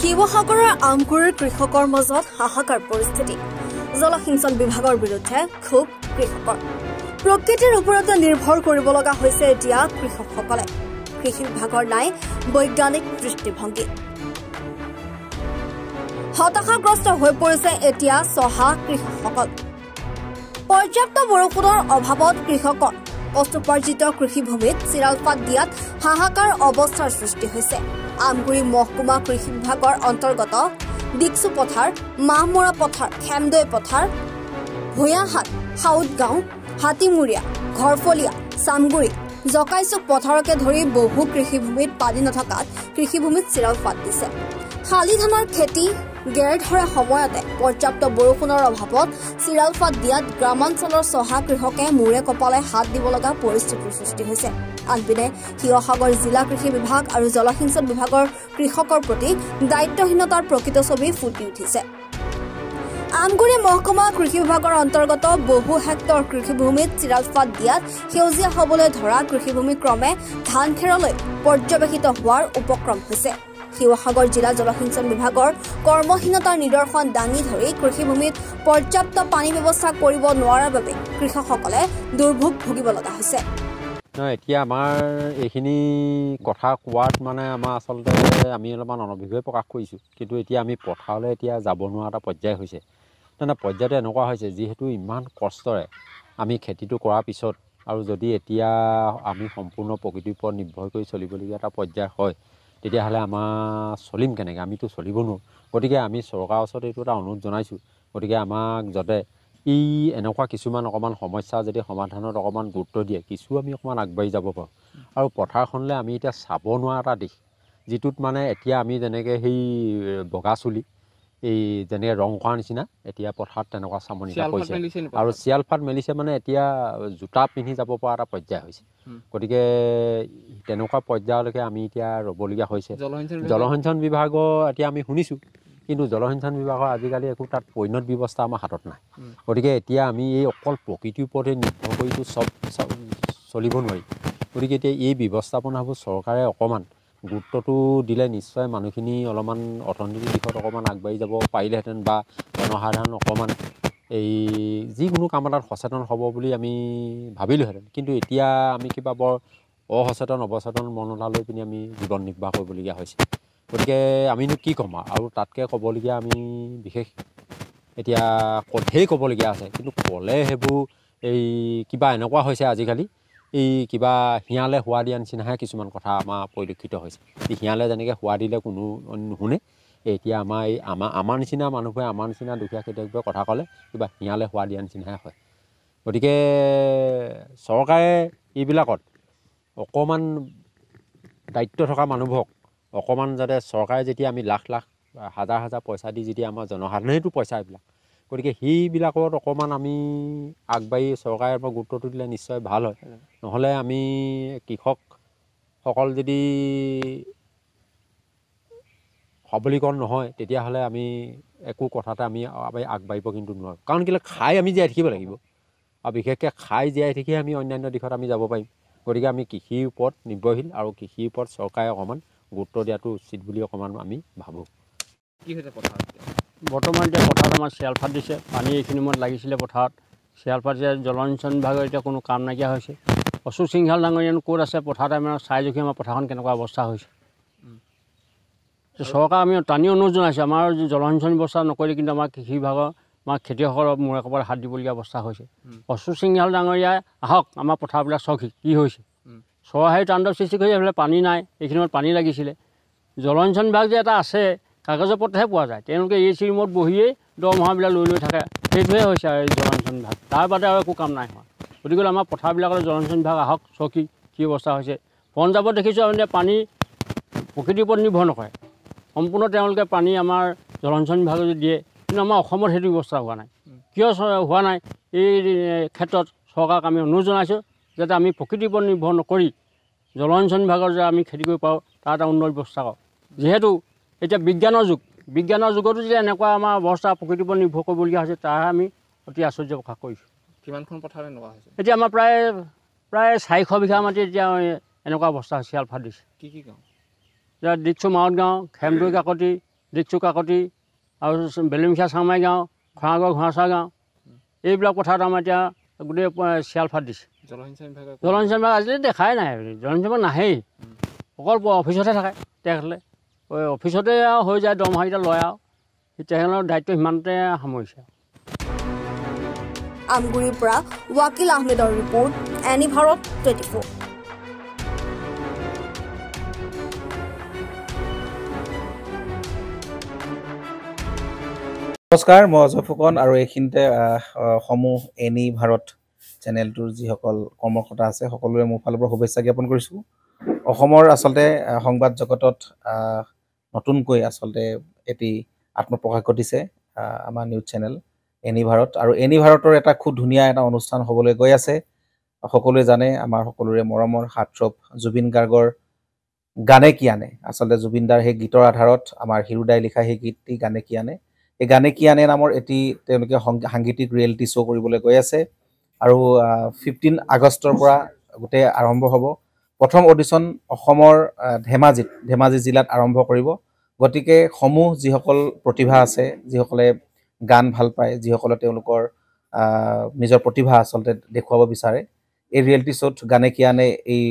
শিৱসাগৰৰ আমগুৰিৰ কৃষকৰ মাজত হাহাকাৰ পৰিস্থিতি। জলসিঞ্চন বিভাগৰ বিৰুদ্ধে ক্ষোভ কৃষকৰ। প্ৰকৃতিৰ ওপৰতে নিৰ্ভৰ কৰিব লগা হৈছে এতিয়া কৃষকসকলে। কৃষি বিভাগৰ নাই বৈজ্ঞানিক দৃষ্টিভংগী। হতাশাগ্ৰস্ত হৈ পৰিছে এতিয়া চহা কৃষকসকল। পৰ্যাপ্ত বৰষুণৰ অভাৱত কৃষকৰ পশুপাৰ্জিত কৃষিভূমিত চিৰালপাত দিয়াত হাহাকাৰ অৱস্থাৰ সৃষ্টি হৈছে। আমগুৰি মহকুমা কৃষি বিভাগৰ অন্তৰ্গত ডিকচু পথাৰ মাহমৰা পথাৰ খেমদৈ পথাৰ ভূঞাহাট সাউদগাঁও হাতীমূৰীয়া ঘৰফলীয়া চামগুৰি জকাইচুক পথাৰকে ধৰি বহু কৃষিভূমিত পানী নথকাত কৃষিভূমিত চিৰালপাত দিছে। শালি ধানৰ খেতি গেৰ ধৰা সময়তে পৰ্যাপ্ত বৰষুণৰ অভাৱত চিৰালপাত দিয়াত গ্ৰামাঞ্চলৰ চহা কৃষকে মূৰে কপালে হাত দিব লগা পৰিস্থিতিৰ সৃষ্টি হৈছে। আনপিনে শিৱসাগৰ জিলা কৃষি বিভাগ আৰু জলসিঞ্চন বিভাগৰ কৃষকৰ প্ৰতি দায়িত্বহীনতাৰ প্ৰকৃত ছবি ফুটি উঠিছে। আমগুৰি মহকুমা কৃষি বিভাগৰ অন্তৰ্গত বহু হেক্টৰ কৃষিভূমিত চিৰালপাত দিয়াত সেউজীয়া হবলৈ ধৰা কৃষিভূমি ক্ৰমে ধান খেৰলৈ পৰ্যবেক্ষিত হোৱাৰ উপক্ৰম হৈছে। শিৱসাগৰ জিলা জলসিঞ্চন বিভাগৰ কৰ্মহীনতাৰ নিদৰ্শন দাঙি ধৰি কৃষিভূমিত পৰ্যাপ্ত পানী ব্যৱস্থা কৰিব নোৱাৰাৰ বাবে কৃষকসকলে দুৰ্ভোগ ভুগিব লগা হৈছে। এতিয়া আমাৰ এইখিনি কথা কোৱাত মানে আমাৰ আচলতে আমি অলপমান অনভিজ্ঞই প্ৰকাশ কৰিছোঁ। কিন্তু এতিয়া আমি পথাৰলৈ এতিয়া যাব নোৱাৰা এটা পৰ্যায় হৈছে। তেনে পৰ্যায়টো এনেকুৱা হৈছে যিহেতু ইমান কষ্টৰে আমি খেতিটো কৰাৰ পিছত আৰু যদি এতিয়া আমি সম্পূৰ্ণ প্ৰকৃতিৰ ওপৰত নিৰ্ভৰ কৰি চলিবলগীয়া এটা পৰ্যায় হয় তেতিয়াহ'লে আমাৰ চলিম কেনেকৈ? আমিতো চলিব নোৱাৰোঁ। গতিকে আমি চৰকাৰৰ ওচৰত এইটো এটা অনুৰোধ জনাইছোঁ। গতিকে আমাক যাতে ই এনেকুৱা কিছুমান অকণমান সমস্যা যদি সমাধানত অকণমান গুৰুত্ব দিয়ে কিছু আমি অকণমান আগবাঢ়ি যাব পাৰোঁ। আৰু পথাৰখনলৈ আমি এতিয়া চাব নোৱাৰা এটা দিশ যিটোত মানে এতিয়া আমি যেনেকৈ সেই বগা চুলি এই যেনেকৈ ৰং কৰাৰ নিচিনা এতিয়া পথাৰত তেনেকুৱা চামনি পৰিছে। আৰু চিয়ালফাট মেলিছে মানে এতিয়া জোতা পিন্ধি যাব পৰা এটা পৰ্যায় হৈছে। গতিকে তেনেকুৱা পৰ্যায়লৈকে আমি এতিয়া ৰ'বলগীয়া হৈছে। জলসিঞ্চন বিভাগৰ এতিয়া আমি শুনিছোঁ। কিন্তু জলসিঞ্চন বিভাগৰ আজিকালি একো তাত পৰিণত ব্যৱস্থা আমাৰ হাতত নাই। গতিকে এতিয়া আমি এই অকল প্ৰকৃতিৰ ওপৰতে নিৰ্ভৰ কৰিতো চব চলিব নোৱাৰি। গতিকে এতিয়া এই ব্যৱস্থাপনাবোৰ চৰকাৰে অকণমান গুৰুত্বটো দিলে নিশ্চয় মানুহখিনি অলপমান অৰ্থনৈতিক দিশত অকণমান আগবাঢ়ি যাব পাৰিলেহেঁতেন বা জনসাধাৰণ অকণমান এই যিকোনো কাম এটাত সচেতন হ'ব বুলি আমি ভাবিলোহেঁতেন। কিন্তু এতিয়া আমি কিবা বৰ অসচেতন অৱচেতন মন এটা লৈ পিনি আমি জীৱন নিৰ্বাহ কৰিবলগীয়া হৈছে। গতিকে আমিনো কি ক'ম আৰু তাতকৈ ক'বলগীয়া আমি বিশেষ এতিয়া ঢেৰ ক'বলগীয়া আছে। কিন্তু ক'লে সেইবোৰ এই কিবা এনেকুৱা হৈছে আজিকালি এই কিবা শিয়ালে হোৱা দিয়া নিচিনাহে কিছুমান কথা আমাৰ পৰিলক্ষিত হৈছে। এই শিয়ালে যেনেকৈ হোৱা দিলে কোনো নুশুনে। এতিয়া আমাৰ এই আমাৰ আমাৰ নিচিনা মানুহবোৰে আমাৰ নিচিনা দুখীয়া খেতিয়কবোৰে কথা ক'লে কিবা শিয়ালে হোৱা দিয়া নিচিনাহে হয়। গতিকে চৰকাৰে এইবিলাকত অকণমান দায়িত্ব থকা মানুহবোৰক অকণমান যাতে চৰকাৰে যেতিয়া আমি লাখ লাখ হাজাৰ হাজাৰ পইচা দি যেতিয়া আমাৰ জনসাধাৰণেইতো পইচা এইবিলাক গতিকে সেইবিলাকত অকণমান আমি আগবাঢ়ি চৰকাৰে আমাৰ গুৰুত্বটো দিলে নিশ্চয় ভাল হয়। নহ'লে আমি কৃষকসকল যদি সবলীকৰণ নহয় তেতিয়াহ'লে আমি একো কথাতে আমি আগবাঢ়িব কিন্তু নোৱাৰোঁ। কাৰণ কেলৈ খাই আমি জীয়াই থাকিব লাগিব। আৰু বিশেষকৈ খাই জীয়াই থাকিহে আমি অন্যান্য দিশত আমি যাব পাৰিম। গতিকে আমি কৃষিৰ ওপৰত নিৰ্ভৰশীল আৰু কৃষিৰ ওপৰত চৰকাৰে অকণমান গুৰুত্ব দিয়াটো উচিত বুলি অকণমান আমি ভাবোঁ। কি হৈছে পথাৰত বৰ্তমান এতিয়া পথাৰত আমাৰ চিয়ালফাট দিছে পানী এইখিনি সময়ত লাগিছিলে পথাৰত। চিয়ালফাট এতিয়া জলসিঞ্চন বিভাগৰ এতিয়া কোনো কাম নাইকিয়া হৈছে। অশোক সিংহাল ডাঙৰীয়ানো ক'ত আছে? পথাৰত আমাৰ চাই জুখি আমাৰ পথাৰখন কেনেকুৱা অৱস্থা হৈছে। চৰকাৰ আমি টানি অনুৰোধ জনাইছোঁ আমাৰ জলসিঞ্চন ব্যৱস্থা নকৰিলে কিন্তু আমাৰ কৃষি বিভাগৰ আমাৰ খেতিয়কসকলৰ মূৰে কপালে হাত দিবলগীয়া অৱস্থা হৈছে। অশোক সিংহাল ডাঙৰীয়াই আহক আমাৰ পথাৰবিলাক চাওক কি হৈছে। চৰহাৰী তাণ্ডৱ সৃষ্টি কৰি এইফালে পানী নাই এইখিনি সময়ত পানী লাগিছিলে। জলসিঞ্চন বিভাগ যে এটা আছে কাগজৰ পত্ৰহে পোৱা যায়। তেওঁলোকে এ চি ৰুমত বহিয়েই দৰমহাবিলাক লৈ লৈ থাকে। সেইটোহে হৈছে আৰু এই জলসিঞ্চন বিভাগ। তাৰ বাদে আৰু একো কাম নাই হোৱা। গতিকে আমাৰ পথাৰবিলাকত জলসিঞ্চন বিভাগ আহক চকী কি অৱস্থা হৈছে। পঞ্জাৱত দেখিছোঁ আমি পানী প্ৰকৃতিৰ ওপৰত নিৰ্ভৰ নকৰে। সম্পূৰ্ণ তেওঁলোকে পানী আমাৰ জলসিঞ্চন বিভাগে দিয়ে কিন্তু আমাৰ অসমত সেইটো ব্যৱস্থা হোৱা নাই। কিয় হোৱা নাই? এই ক্ষেত্ৰত চৰকাৰক আমি অনুৰোধ জনাইছোঁ যাতে আমি প্ৰকৃতিৰ ওপৰত নিৰ্ভৰ নকৰি জলসিঞ্চন বিভাগৰ যে আমি খেতি কৰিব পাৰোঁ তাৰ এটা উন্নত ব্যৱস্থা কৰক। যিহেতু এতিয়া বিজ্ঞানৰ যুগ বিজ্ঞানৰ যুগতো যে এনেকুৱা আমাৰ অৱস্থা প্ৰকৃতিৰ ওপৰত নিৰ্ভৰ কৰিবলগীয়া হৈছে তাৰহে আমি অতি আশ্চৰ্য প্ৰকাশ কৰিছোঁ। কিমানখন পথাৰ এনেকুৱা হৈছে? এতিয়া আমাৰ প্ৰায় প্ৰায় চাৰিশ বিঘা মাটি এতিয়া এনেকুৱা অৱস্থা হৈছে আলফাত দিছে। কি কি গাঁও? এতিয়া ডিচু মাউত গাঁও খেমদৈ কাকতি ডিকচু কাকতি আৰু বেলুমিখা চাংমাই গাঁও খৰাঙৰ ঘোঁৰাচা গাঁও। এইবিলাক পথাৰত আমাৰ এতিয়া গোটেই প- চিৰাল ফাট দিছে। জলসিঞ্চন বিভাগে জলসিঞ্চন বিভাগ আজিকালি দেখাই নাই জলসিঞ্চন বিভাগ নাহেই। অকল অফিচতহে থাকে তেখেতলে। অফিচতে আৰু হৈ যায় দৰমহাকেইটা লয় আৰু। তেখেতৰ দায়িত্ব সিমানতে সামৰিছে আমগুৰিৰ পৰা ৱাকিল আহমেদৰ ৰিপৰ্ট এনি ভাৰত টুৱেণ্টি ফ'ৰ নমস্কাৰ মই অজয় ফুকন আৰু এইখিনিতে সমূহ এনি ভাৰত চেনেলটোৰ যিসকল কৰ্মকৰ্তা আছে সকলোৰে মোৰ ফালৰ পৰা শুভেচ্ছা জ্ঞাপন কৰিছোঁ। অসমৰ আচলতে সংবাদ জগতত নতুনকৈ আচলতে এটি আত্মপ্ৰকাশ ঘটিছে আমাৰ নিউজ চেনেল এনি ভাৰত। আৰু এনি ভাৰতৰ এটা খুব ধুনীয়া এটা অনুষ্ঠান হ'বলৈ গৈ আছে। সকলোৱে জানে আমাৰ সকলোৰে মৰমৰ হাৰ্টথ্ৰব জুবিন গাৰ্গৰ গানে কি আনে। আচলতে জুবিন দাৰ সেই গীতৰ আধাৰত আমাৰ হিৰুদাই লিখা সেই গীতটি গানে কি আনে। এই গানে কি আনে নামৰ এটি তেওঁলোকে সংগ- সাংগীতিক ৰিয়েলিটি শ্ব' কৰিবলৈ গৈ আছে। আৰু ফিফটিন আগষ্টৰ পৰা গোটেই আৰম্ভ হ'ব। প্ৰথম অডিশ্যন অসমৰ ধেমাজিত ধেমাজি জিলাত আৰম্ভ কৰিব। গতিকে সমূহ যিসকল প্ৰতিভা আছে যিসকলে গান ভাল পায় যিসকলে তেওঁলোকৰ নিজৰ প্ৰতিভা আচলতে দেখুৱাব বিচাৰে এই ৰিয়েলিটি শ্ব'ত গানে কি আনে এই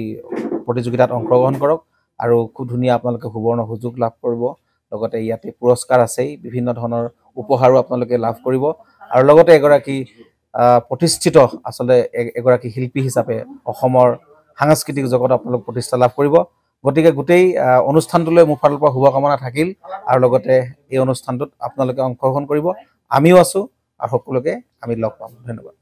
প্ৰতিযোগিতাত অংশগ্ৰহণ কৰক। আৰু খুব ধুনীয়া আপোনালোকে সুবৰ্ণ সুযোগ লাভ কৰিব। লগতে ইয়াতে পুৰস্কাৰ আছেই বিভিন্ন ধৰণৰ উপহাৰো আপোনালোকে লাভ কৰিব। আৰু লগতে এগৰাকী প্ৰতিষ্ঠিত আচলতে এগৰাকী শিল্পী হিচাপে অসমৰ সাংস্কৃতিক জগতত আপোনালোক প্ৰতিষ্ঠা লাভ কৰিব। গতিকে গোটেই অনুষ্ঠানটোলৈ মোৰ ফালৰ পৰা শুভকামনা থাকিল আৰু লগতে এই অনুষ্ঠানটোত আপোনালোকে অংশগ্ৰহণ কৰিব। আমিও আছোঁ আৰু সকলোকে আমি লগ পাম। ধন্যবাদ।